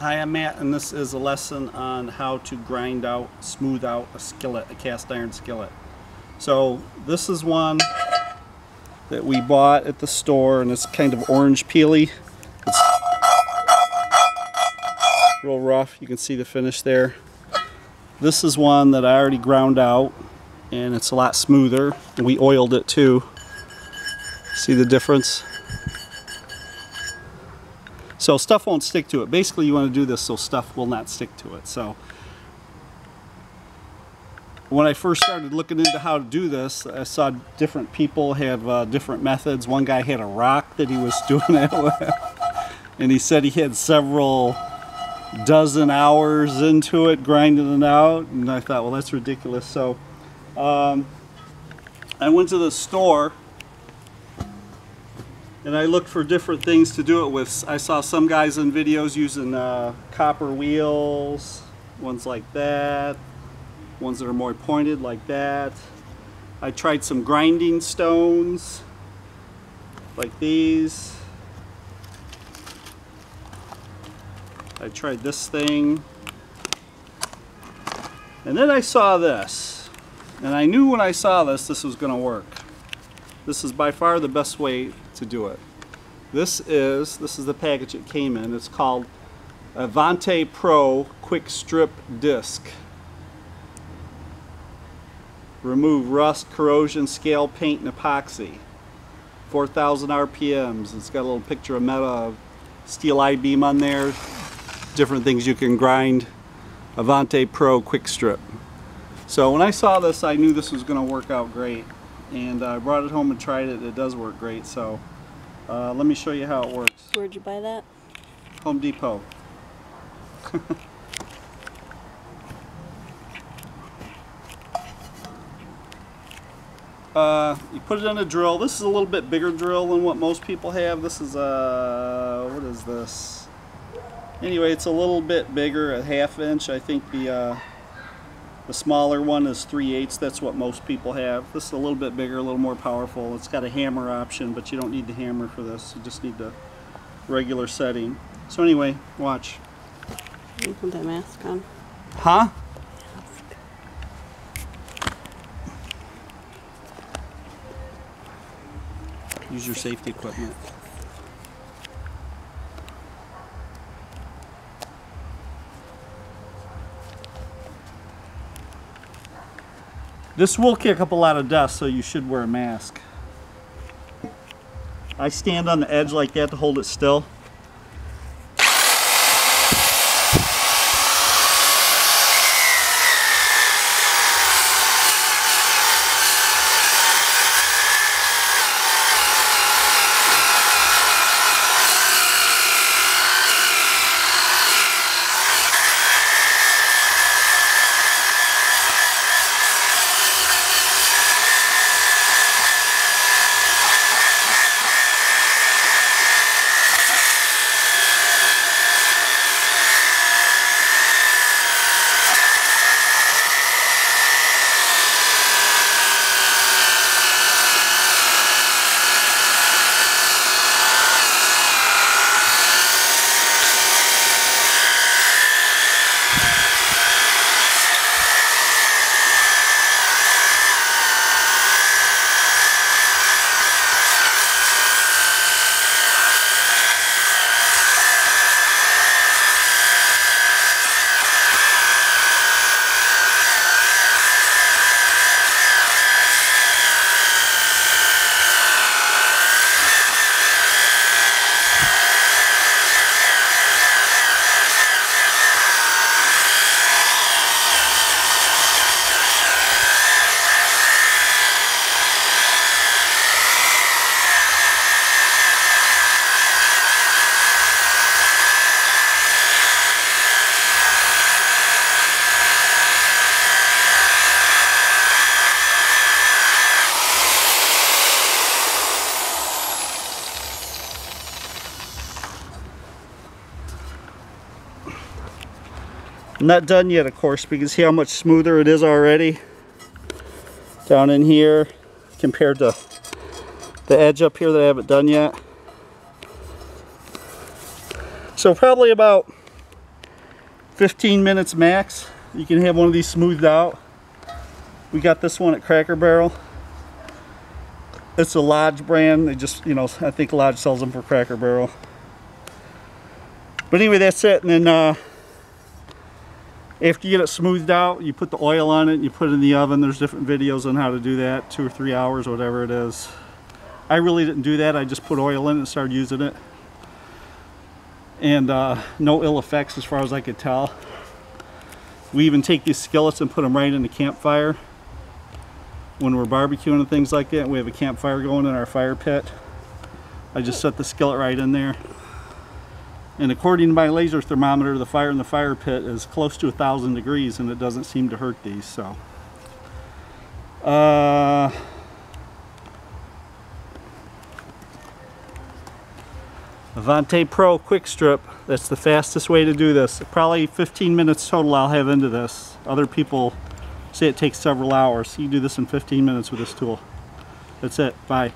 Hi, I'm Matt, and this is a lesson on how to grind out, smooth out a skillet, a cast iron skillet. So this is one that we bought at the store, and it's kind of orange peely. It's real rough. You can see the finish there. This is one that I already ground out, and it's a lot smoother. We oiled it too. See the difference? So stuff won't stick to it. Basically you want to do this so stuff will not stick to it. So when I first started looking into how to do this, I saw different people have uh, different methods. One guy had a rock that he was doing it with. And he said he had several dozen hours into it grinding it out. And I thought, well, that's ridiculous. So um, I went to the store and I looked for different things to do it with. I saw some guys in videos using uh, copper wheels, ones like that, ones that are more pointed like that. I tried some grinding stones like these. I tried this thing. And then I saw this. And I knew when I saw this, this was going to work. This is by far the best way to do it. This is, this is the package it came in. It's called Avanti Pro Quick Strip Disc. Remove rust, corrosion, scale, paint, and epoxy. 4,000 RPMs. It's got a little picture of Meta steel I-beam on there. Different things you can grind. Avanti Pro Quick Strip. So when I saw this, I knew this was going to work out great and I brought it home and tried it. It does work great. So uh, let me show you how it works. Where'd you buy that? Home Depot. uh, you put it in a drill. This is a little bit bigger drill than what most people have. This is a, uh, what is this? Anyway, it's a little bit bigger, a half inch. I think the uh, the smaller one is 3 eighths. That's what most people have. This is a little bit bigger, a little more powerful. It's got a hammer option, but you don't need the hammer for this. You just need the regular setting. So anyway, watch. You put that mask on. Huh? Use your safety equipment. This will kick up a lot of dust, so you should wear a mask. I stand on the edge like that to hold it still. Not done yet, of course, but you can see how much smoother it is already down in here compared to the edge up here that I haven't done yet. So probably about 15 minutes max. You can have one of these smoothed out. We got this one at Cracker Barrel. It's a Lodge brand. They just, you know, I think Lodge sells them for Cracker Barrel. But anyway, that's it. And then uh, after you get it smoothed out, you put the oil on it and you put it in the oven. There's different videos on how to do that, two or three hours, whatever it is. I really didn't do that. I just put oil in and started using it. And uh, no ill effects as far as I could tell. We even take these skillets and put them right in the campfire when we're barbecuing and things like that. We have a campfire going in our fire pit. I just set the skillet right in there. And according to my laser thermometer, the fire in the fire pit is close to a thousand degrees and it doesn't seem to hurt these, so. Uh, Avanti Pro Quick Strip, that's the fastest way to do this. Probably 15 minutes total I'll have into this. Other people say it takes several hours. You do this in 15 minutes with this tool. That's it, bye.